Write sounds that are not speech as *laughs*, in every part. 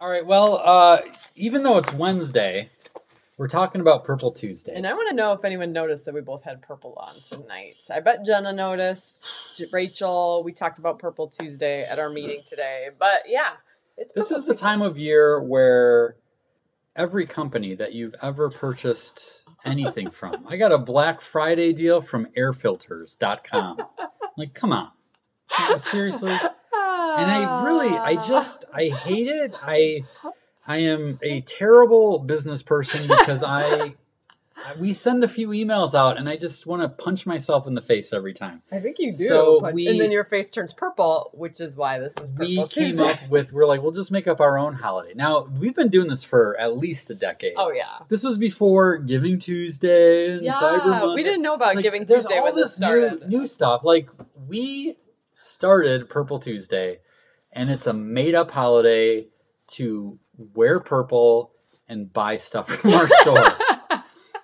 All right. Well, uh, even though it's Wednesday, we're talking about Purple Tuesday. And I want to know if anyone noticed that we both had purple on tonight. I bet Jenna noticed. Rachel, we talked about Purple Tuesday at our meeting today. But yeah, it's this Purple is the Tuesday. time of year where every company that you've ever purchased anything *laughs* from. I got a Black Friday deal from airfilters.com. Like, come on. Seriously? And I really, I just, I hate it. I, I am a *laughs* terrible business person because I, we send a few emails out and I just want to punch myself in the face every time. I think you do. So but- we- and then your face turns purple, which is why this is purple We came up with, we're like, we'll just make up our own holiday. Now, we've been doing this for at least a decade. Oh yeah. This was before Giving Tuesday and Cyber Monday. we didn't know about Like, Giving Tuesday when this this started. New, new stuff. Like we started Purple Tuesday, and it's a made-up holiday to wear purple and buy stuff from our *laughs* store.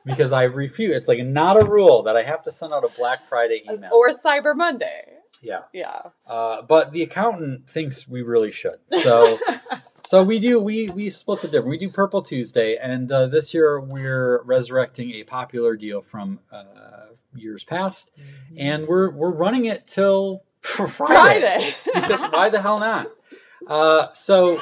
because I refuse. It's like not a rule that I have to send out a Black Friday email. or Cyber Monday. yeah, Yeah. uh, but the accountant thinks we really should. So. *laughs* So we do we we split the difference. We do Purple Tuesday, and uh, this year we're resurrecting a popular deal from uh, years past, and we're we're running it till Friday. Friday. because why the hell not? Uh, so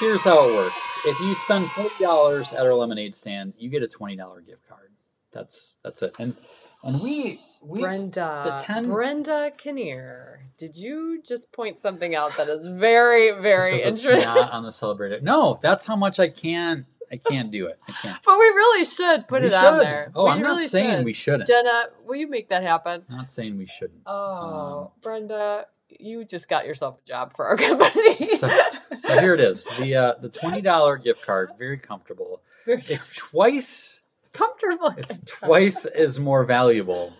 here's how it works: if you spend forty dollars at our lemonade stand, you get a twenty dollar gift card. That's that's it. And and we we Brenda, the 10 Brenda Kinnear, did you just point something out that is very, very interesting? not on the celebrated. No, that's how much I can't. I can't do it. I can't. But we really should put We it on there. Oh, we I'm really not saying should. we shouldn't. Jenna, will you make that happen? Not saying we shouldn't. Oh, Brenda, you just got yourself a job for our *laughs* company. So- Um, so here it is. The uh, the twenty dollar gift card, very comfortable. Very It's twice. comfortable. It's twice as more valuable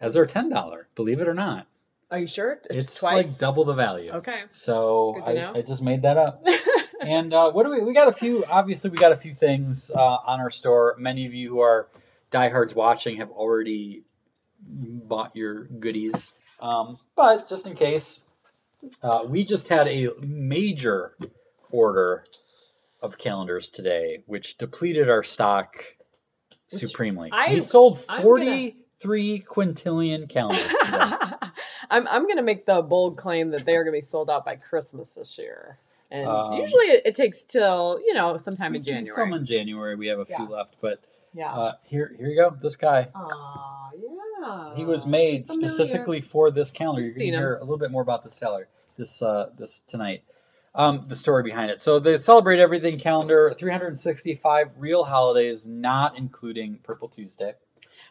as our ten dollar. Believe it or not, Are you sure? it's, twice. like double the value. Okay. So I, know. I just made that up. *laughs* And uh, what do we? We got a few. Obviously, we got a few things uh, on our store. Many of you who are diehards watching have already bought your goodies. Um, but just in case, uh, we just had a major order of calendars today, which depleted our stock Which supremely. I- we sold I'm gonna- forty-three quintillion calendars. Today. *laughs* I'm I'm gonna make the bold claim that they are gonna be sold out by Christmas this year, and Um, usually it, takes till you know sometime in January. Some in January. We have a few Yeah. left, but yeah. uh, here, here you go. This guy. Aw, yeah. He was made familiar. specifically for this calendar. I've You're going to seen him. hear a little bit more about the seller this uh, this tonight. Um, the story behind it. So the Celebrate Everything calendar, 365 real holidays, not including Purple Tuesday.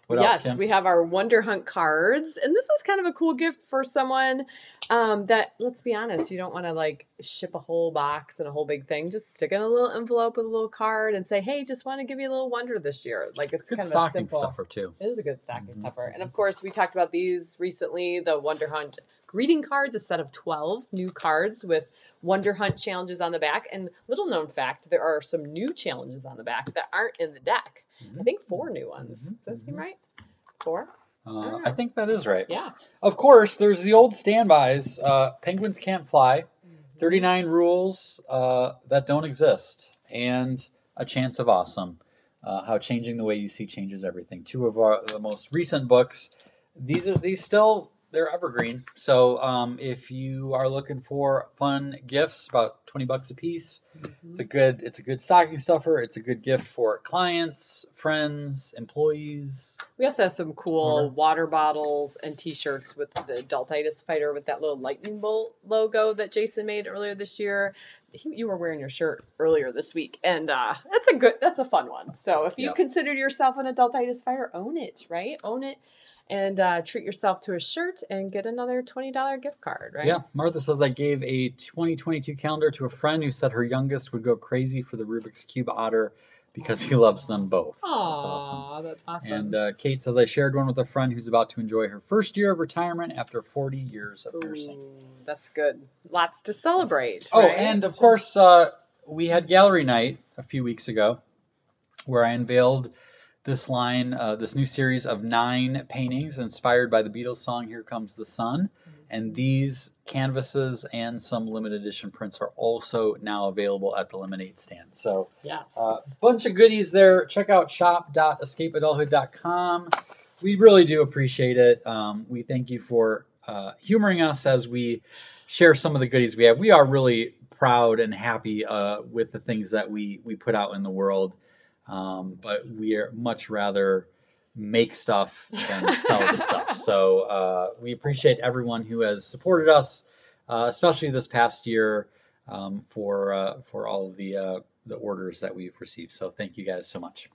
What yes, else, we have our Wonder Hunt cards, and this is kind of a cool gift for someone um, that, let's be honest, you don't want to like ship a whole box and a whole big thing. Just stick in a little envelope with a little card and say, "Hey, just want to give you a little wonder this year." Like it's Good kind of a stocking simple. stuffer too. It is a good stocking Mhm. stuffer. And of course, we talked about these recently the Wonder Hunt greeting cards, a set of 12 new cards with Wonder Hunt challenges on the back. And little known fact, there are some new challenges on the back that aren't in the deck. I think four new ones. Mhm, Does that seem mhm. right? Four? Uh, I think that is right. Yeah. Of course, there's the old standbys. Uh, penguins can't fly. 39 rules uh, that don't exist, and a chance of awesome. Uh, how changing the way you see changes everything. Two of our the most recent books. These are these still they're evergreen. So um, if you are looking for fun gifts, about 20 bucks a piece. It's a good it's a good stocking stuffer. It's a good gift for clients, friends, employees. We also have some cool Remember? water bottles and T-shirts with the Adultitis Fighter with that little lightning bolt logo that Jason made earlier this year. He, you were wearing your shirt earlier this week, and uh, that's a good, that's a fun one. So if you Yeah. consider yourself an Adultitis Fighter, own it, right? Own it, and uh, treat yourself to a shirt and get another twenty dollar gift card, right? Yeah, Martha says I gave a 2022 calendar to a friend who said her youngest would go crazy for the Rubik's Cube Otter because he loves them both. Aww, That's awesome. That's awesome. And uh, Kate says I shared one with a friend who's about to enjoy her first year of retirement after 40 years of nursing. That's good. Lots to celebrate. Oh, right? and of course, uh, we had gallery night a few weeks ago where I unveiled this line, uh, this new series of nine paintings inspired by the Beatles song "Here Comes the Sun," And these canvases and some limited edition prints are also now available at the Lemonade stand. So, Yes. a uh, bunch of goodies there. Check out shop.escapeadulthood.com. We really do appreciate it. Um, we thank you for uh, humoring us as we share some of the goodies we have. We are really proud and happy uh, with the things that we we put out in the world, um, but we are much rather make stuff than sell the *laughs* stuff. So uh, we appreciate everyone who has supported us, uh, especially this past year, um, for uh, for all of the uh, the orders that we've received. So thank you guys so much.